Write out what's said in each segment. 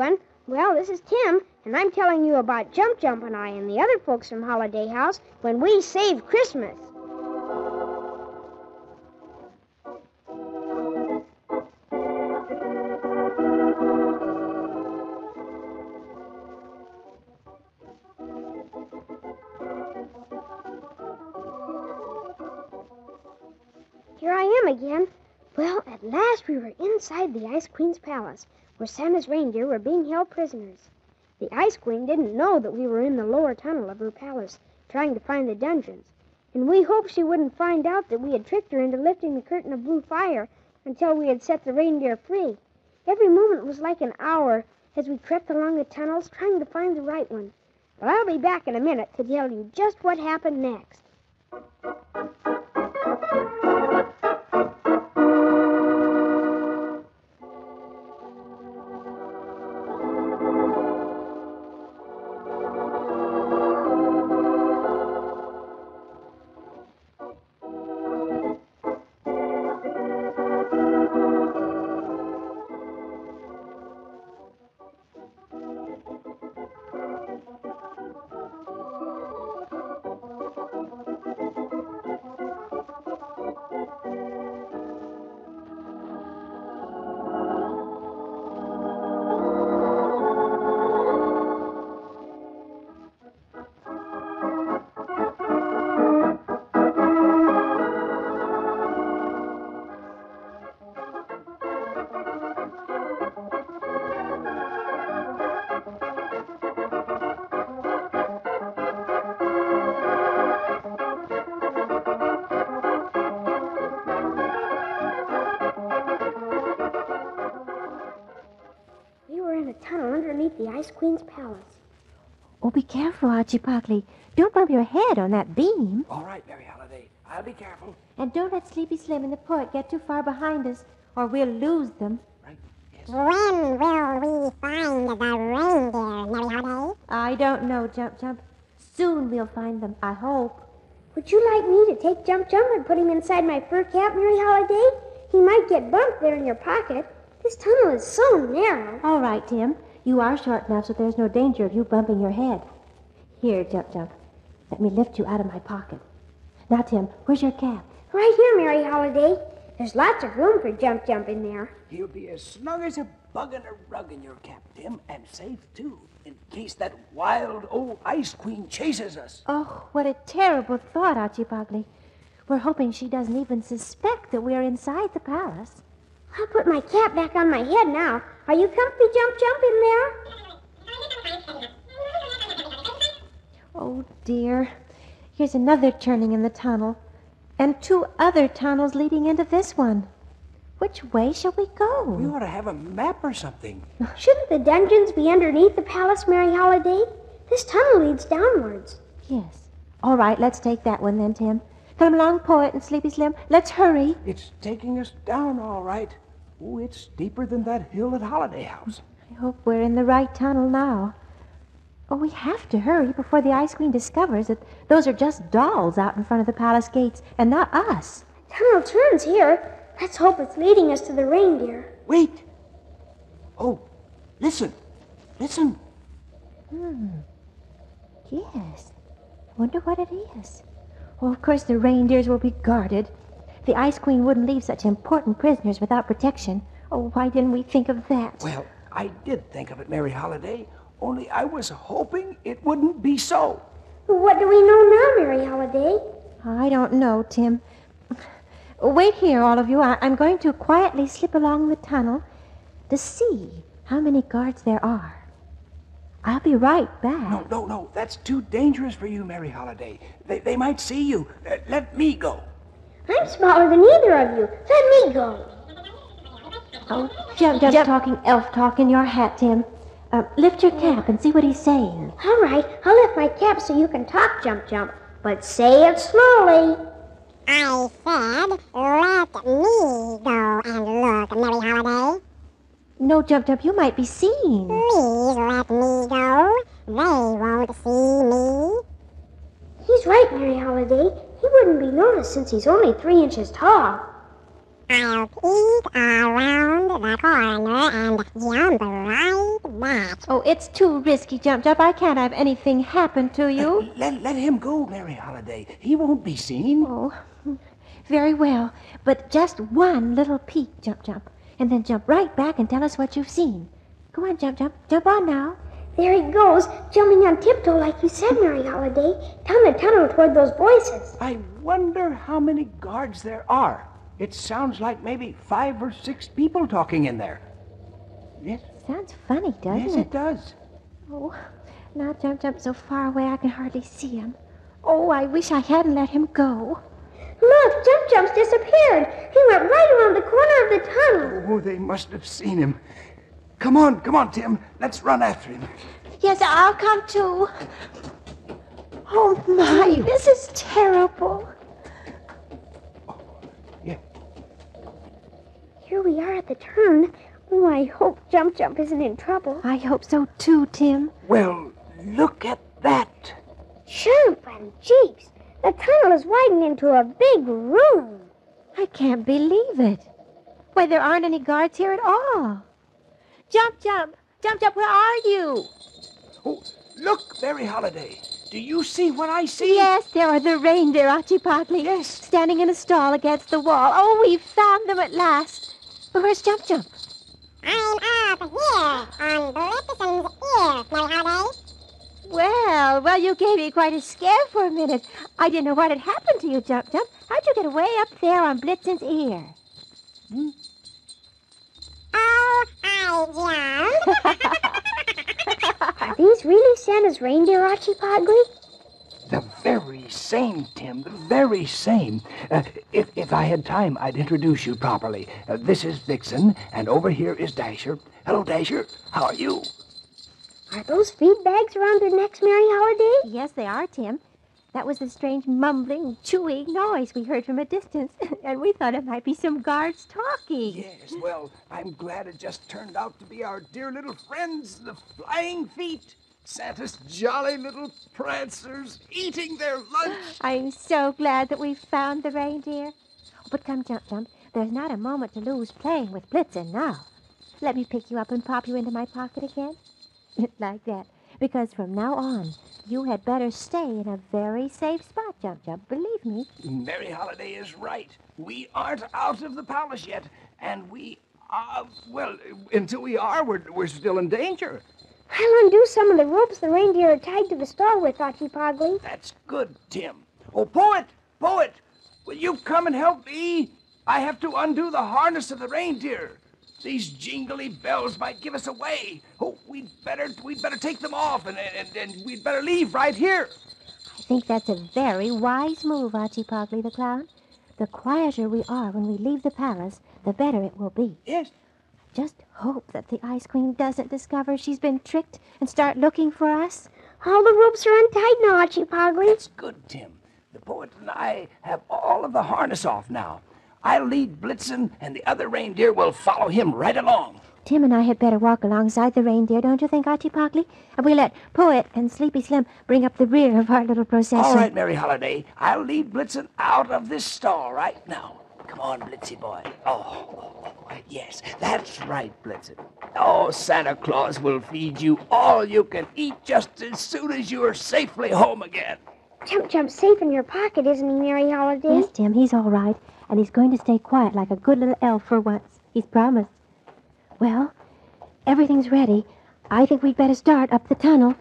everyone. Well, this is Tim, and I'm telling you about Jump Jump and I and the other folks from Holiday House when we save Christmas. Here I am again. Well, at last we were inside the Ice Queen's palace, where Santa's reindeer were being held prisoners. The Ice Queen didn't know that we were in the lower tunnel of her palace, trying to find the dungeons, and we hoped she wouldn't find out that we had tricked her into lifting the curtain of blue fire until we had set the reindeer free. Every moment was like an hour as we crept along the tunnels trying to find the right one. But I'll be back in a minute to tell you just what happened next. The Ice Queen's palace. Oh, be careful, Archie Parkley. Don't bump your head on that beam. All right, Mary Holiday. I'll be careful. And don't let Sleepy Slim and the poet get too far behind us, or we'll lose them. Right? Yes. When will we find the reindeer, Mary Holiday? I don't know, Jump Jump. Soon we'll find them, I hope. Would you like me to take Jump Jump and put him inside my fur cap, Mary Holiday? He might get bumped there in your pocket. This tunnel is so narrow. All right, Tim. You are short enough so there's no danger of you bumping your head. Here, Jump Jump. Let me lift you out of my pocket. Now, Tim, where's your cap? Right here, Mary Holiday. There's lots of room for Jump Jump in there. He'll be as snug as a bug in a rug in your cap, Tim, and safe, too, in case that wild old Ice Queen chases us. Oh, what a terrible thought, Archie Parkley. We're hoping she doesn't even suspect that we're inside the palace. I'll put my cap back on my head now. Are you comfy, Jump Jump, in there? Oh, dear. Here's another turning in the tunnel, and two other tunnels leading into this one. Which way shall we go? We ought to have a map or something. Shouldn't the dungeons be underneath the palace, Mary Holiday? This tunnel leads downwards. Yes. All right, let's take that one then, Tim. Come along, Poet and Sleepy Slim. Let's hurry. It's taking us down, all right. Oh, it's deeper than that hill at Holiday House. I hope we're in the right tunnel now. Oh, we have to hurry before the Ice Queen discovers that those are just dolls out in front of the palace gates and not us. Tunnel turns here. Let's hope it's leading us to the reindeer. Wait. Oh, listen. Listen. Hmm. Yes. Wonder what it is. Well, of course, the reindeers will be guarded. The Ice Queen wouldn't leave such important prisoners without protection. Oh, why didn't we think of that? Well, I did think of it, Mary Holiday, only I was hoping it wouldn't be so. What do we know now, Mary Holiday? I don't know, Tim. Wait here, all of you. I- I'm going to quietly slip along the tunnel to see how many guards there are. I'll be right back. No, no, no. That's too dangerous for you, Mary Holiday. They, they might see you. Uh, let me go. I'm smaller than either of you. Let me go. Oh, jump, jump, talking elf talk in your hat, Tim. Uh, lift your cap and see what he's saying. All right, I'll lift my cap so you can talk, Jump Jump. But say it slowly. I said, let me go and look, Mary Holiday. No, Jump Jump, you might be seen. Please let me go. They won't see me. He's right, Mary Holiday. He wouldn't be noticed since he's only three inches tall. I'll peek around the corner and jump right that. Oh, it's too risky, Jump Jump. I can't have anything happen to you. Let, let him go, Mary Holiday. He won't be seen. Oh, very well. But just one little peek, Jump Jump. And then jump right back and tell us what you've seen. Go on, Jump Jump. Jump on now. There he goes, jumping on tiptoe like you said, Mary Holiday, down the tunnel toward those voices. I wonder how many guards there are. It sounds like maybe five or six people talking in there. Yes, Sounds funny, doesn't yes, it? it does. Oh, now Jump Jump's so far away I can hardly see him. Oh, I wish I hadn't let him go. Look, Jump Jump's disappeared. He went right around the corner of the tunnel. Oh, they must have seen him. Come on, come on, Tim. Let's run after him. Yes, I'll come too. Oh my, this is terrible. Yeah. Here we are at the turn. Oh, I hope Jump Jump isn't in trouble. I hope so too, Tim. Well, look at that. Jump and jeeps. The tunnel is widening into a big room. I can't believe it. Why, there aren't any guards here at all. Jump, jump, jump, jump, where are you? Oh, look, Mary Holiday. Do you see what I see? Yes, there are the reindeer, Archie Yes. Standing in a stall against the wall. Oh, we've found them at last. But where's Jump Jump? I'm up here on Blitzen's ear, Mary Holiday. Well, well, you gave me quite a scare for a minute. I didn't know what had happened to you, Jump Jump. How'd you get way up there on Blitzen's ear? I jumped. Are these really Santa's reindeer, Archie Podley? The very same, Tim. The very same. Uh, if, if I had time, I'd introduce you properly. Uh, this is Vixen, and over here is Dasher. Hello, Dasher. How are you? Are those feed bags around their necks, Mary Holiday? Yes, they are, Tim. That was the strange mumbling, chewing noise we heard from a distance, and we thought it might be some guards talking. Yes, well, I'm glad it just turned out to be our dear little friends, the Flying Feet. Santa's jolly little prancers eating their lunch. I'm so glad that we found the reindeer. But come, Jump Jump, there's not a moment to lose playing with Blitzen now. Let me pick you up and pop you into my pocket again. It's like that. Because from now on, you had better stay in a very safe spot, Jump Jump. Believe me. Mary Holiday is right. We aren't out of the palace yet, and we are, well, until we are, we're, we're still in danger. I'll undo some of the ropes the reindeer are tied to the stall with, Archie Podley. That's good, Tim. Oh, Poet, Poet, will you come and help me? I have to undo the harness of the reindeer. These jingly bells might give us away. Oh, we'd better we'd better take them off, and and, and we'd better leave right here. I think that's a very wise move, Archie Pogley the Clown. The quieter we are when we leave the palace, the better it will be. Yes. Just hope that the Ice Queen doesn't discover she's been tricked and start looking for us. All the ropes are untied now, Archie Podley. That's good, Tim. The poet and I have all of the harness off now. I'll lead Blitzen, and the other reindeer will follow him right along. Tim and I had better walk alongside the reindeer, don't you think, Archie Parkley? And we let Poet and Sleepy Slim bring up the rear of our little procession. All right, Mary Holiday. I'll lead Blitzen out of this stall right now. Come on, Blitzy boy. Oh, oh, oh, yes, that's right, Blitzen. Oh, Santa Claus will feed you all you can eat just as soon as you are safely home again. Jump Jump's safe in your pocket, isn't he, Mary Holiday? Yes, Tim, he's all right. And he's going to stay quiet like a good little elf for once. He's promised. Well, everything's ready. I think we'd better start up the tunnel.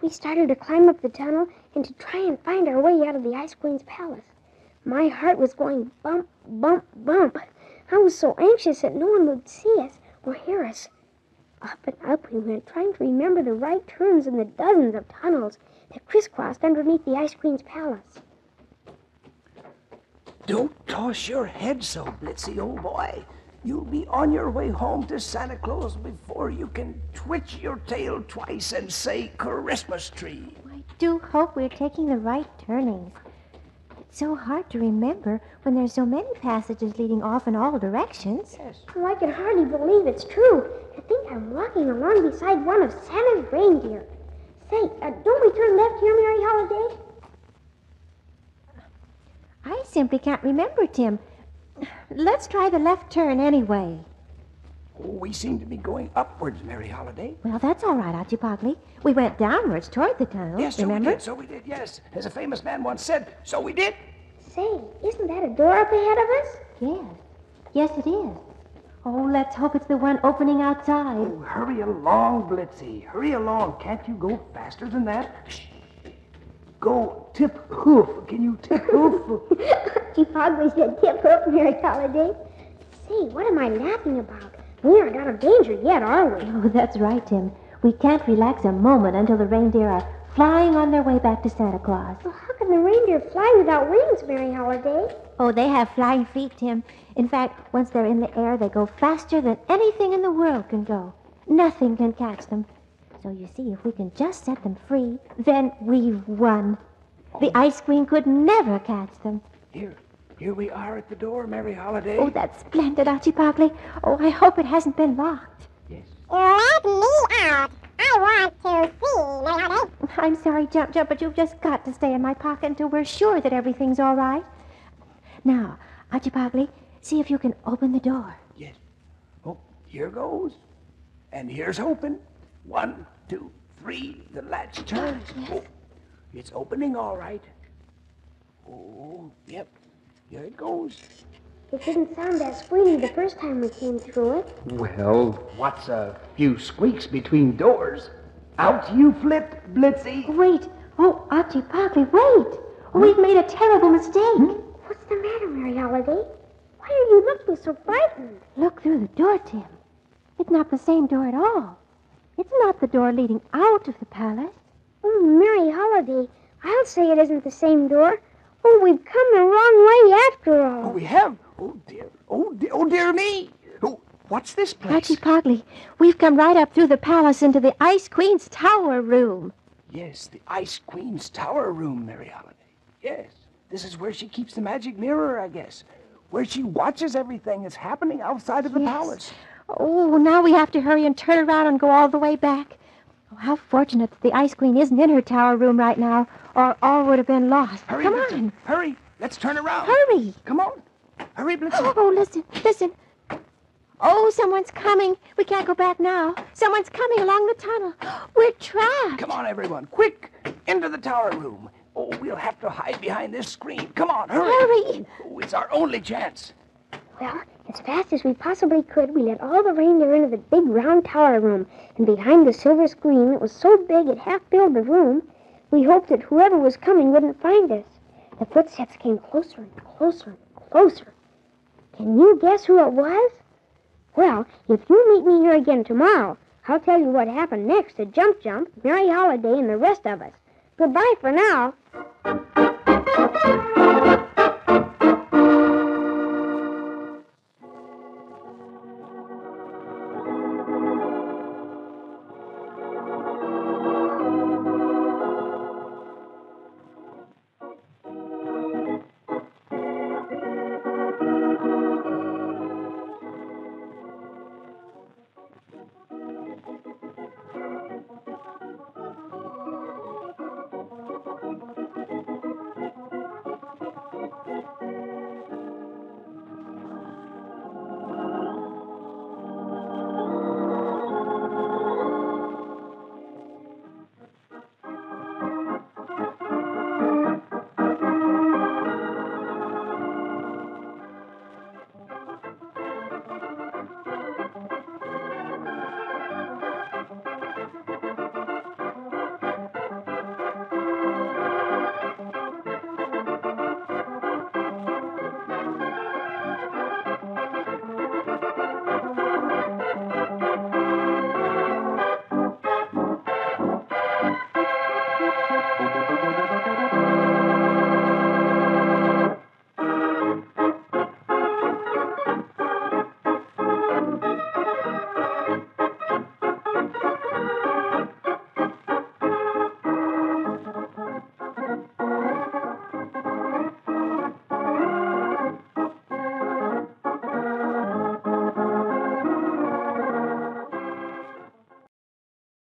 We started to climb up the tunnel and to try and find our way out of the Ice Queen's palace. My heart was going bump, bump, bump. I was so anxious that no one would see us or hear us. Up and up we went, trying to remember the right turns in the dozens of tunnels that crisscrossed underneath the Ice Queen's palace. Don't toss your head so, Blitzy, old boy. You'll be on your way home to Santa Claus before you can twitch your tail twice and say Christmas tree. I do hope we're taking the right turnings. It's so hard to remember when there's so many passages leading off in all directions. Yes. Oh, I can hardly believe it's true. I think I'm walking along beside one of Santa's reindeer. Say, uh, don't we turn left here, Mary Holiday? I simply can't remember, Tim. Let's try the left turn anyway. Oh, we seem to be going upwards, Mary Holiday. Well, that's all right, Archipogly. We went downwards toward the tunnel. Yes, so remember? we did, so we did, yes. As a famous man once said, so we did. Say, isn't that a door up ahead of us? Yes. Yes, it is. Oh, let's hope it's the one opening outside. Oh, hurry along, Blitzy. Hurry along. Can't you go faster than that? Shh. Go tip hoof. Can you tip hoof? She probably said tip hoof, Mary Holiday. Say, what am I laughing about? We aren't out of danger yet, are we? Oh, that's right, Tim. We can't relax a moment until the reindeer are flying on their way back to Santa Claus. Well, how can the reindeer fly without wings, Mary Holiday? Oh, they have flying feet, Tim. In fact, once they're in the air, they go faster than anything in the world can go. Nothing can catch them. So you see, if we can just set them free, then we've won. The ice queen could never catch them. Here, here we are at the door, Mary Holiday. Oh, that's splendid, Archipogly. Oh, I hope it hasn't been locked. yes. Let me out. I want to see, Mary Holiday. I'm sorry, Jump Jump, but you've just got to stay in my pocket until we're sure that everything's all right. Now, Archipogly, see if you can open the door. Yes. Oh, here goes. And here's hoping. One, two, three. The latch oh, turns. Oh, it's opening all right. Oh, yep. Here it goes. It didn't sound that squeaky the first time we came through it. Well, what's a few squeaks between doors? Out you flip, Blitzy. Oh, wait. Oh, Archipogly, wait. We've made a terrible mistake. Hmm? What's the matter, Mary Holiday? Why are you looking so frightened? Look through the door, Tim. It's not the same door at all. It's not the door leading out of the palace. Oh, Mary Holiday, I'll say it isn't the same door. Oh, we've come the wrong way after all. Oh, all. we have. Oh dear. Oh dear. Oh dear me. What's this place? Archipogly, we've come right up through the palace into the Ice Queen's tower room. Yes, the Ice Queen's tower room, Mary Holiday. Yes, this is where she keeps the magic mirror, I guess. Where she watches everything that's happening outside of the Yes. palace. Oh, now we have to hurry and turn around and go all the way back. Oh, how fortunate that the Ice Queen isn't in her tower room right now, or all would have been lost. Hurry, Come Blitzy. on, Hurry. Let's turn around. hurry. Come on. Hurry, Blitzy. Oh, listen, listen. Oh, someone's coming. We can't go back now. Someone's coming along the tunnel. We're trapped. Come on, everyone. Quick. Into the tower room. Oh, we'll have to hide behind this screen. Come on, hurry. Hurry. Oh, it's our only chance. Well, as fast as we possibly could, we let all the reindeer into the big round tower room, and behind the silver screen that was so big it half filled the room, we hoped that whoever was coming wouldn't find us. The footsteps came closer and closer and closer. Can you guess who it was? Well, if you meet me here again tomorrow, I'll tell you what happened next to Jump Jump, Mary Holiday, and the rest of us. Goodbye for now.